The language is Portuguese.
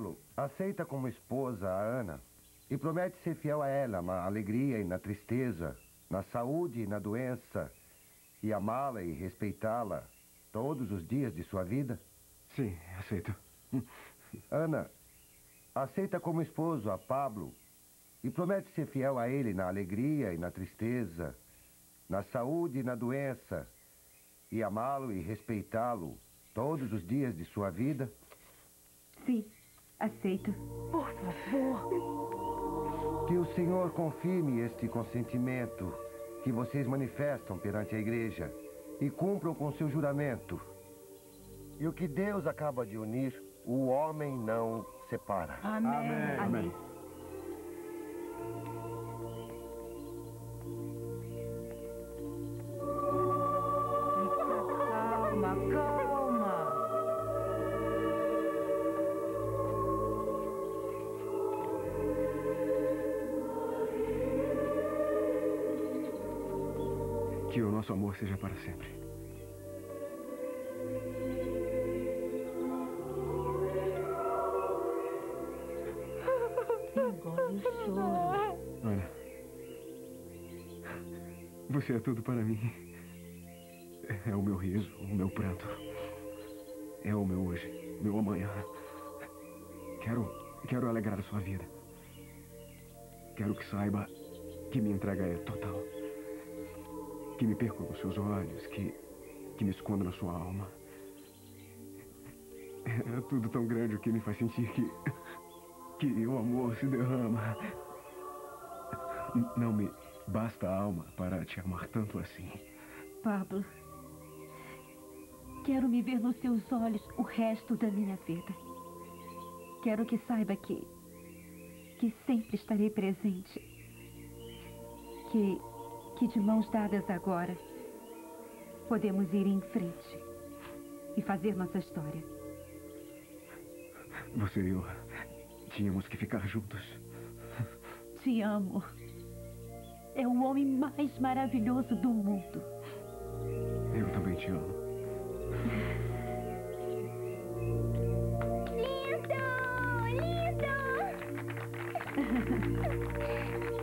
Pablo aceita como esposa a Ana e promete ser fiel a ela na alegria e na tristeza, na saúde e na doença, e amá-la e respeitá-la todos os dias de sua vida? Sim, aceito. Ana, aceita como esposo a Pablo e promete ser fiel a ele na alegria e na tristeza, na saúde e na doença, e amá-lo e respeitá-lo todos os dias de sua vida? Sim, aceito. Por favor. Que o Senhor confirme este consentimento que vocês manifestam perante a igreja e cumpram com seu juramento. E o que Deus acaba de unir, o homem não separa. Amém. Amém. Amém. Que o nosso amor seja para sempre. Engole o choro. Ana. Você é tudo para mim. É o meu riso, o meu pranto. É o meu hoje, meu amanhã. Quero, quero alegrar a sua vida. Quero que saiba que minha entrega é total. Que me perco nos seus olhos, que, que me escondo na sua alma. É tudo tão grande o que me faz sentir que, que o amor se derrama. Não me basta a alma para te amar tanto assim. Pablo, quero me ver nos seus olhos o resto da minha vida. Quero que saiba que. que sempre estarei presente. Que. Que de mãos dadas agora podemos ir em frente e fazer nossa história. Você e eu tínhamos que ficar juntos. Te amo. É o homem mais maravilhoso do mundo. Eu também te amo. Lindo! Lindo!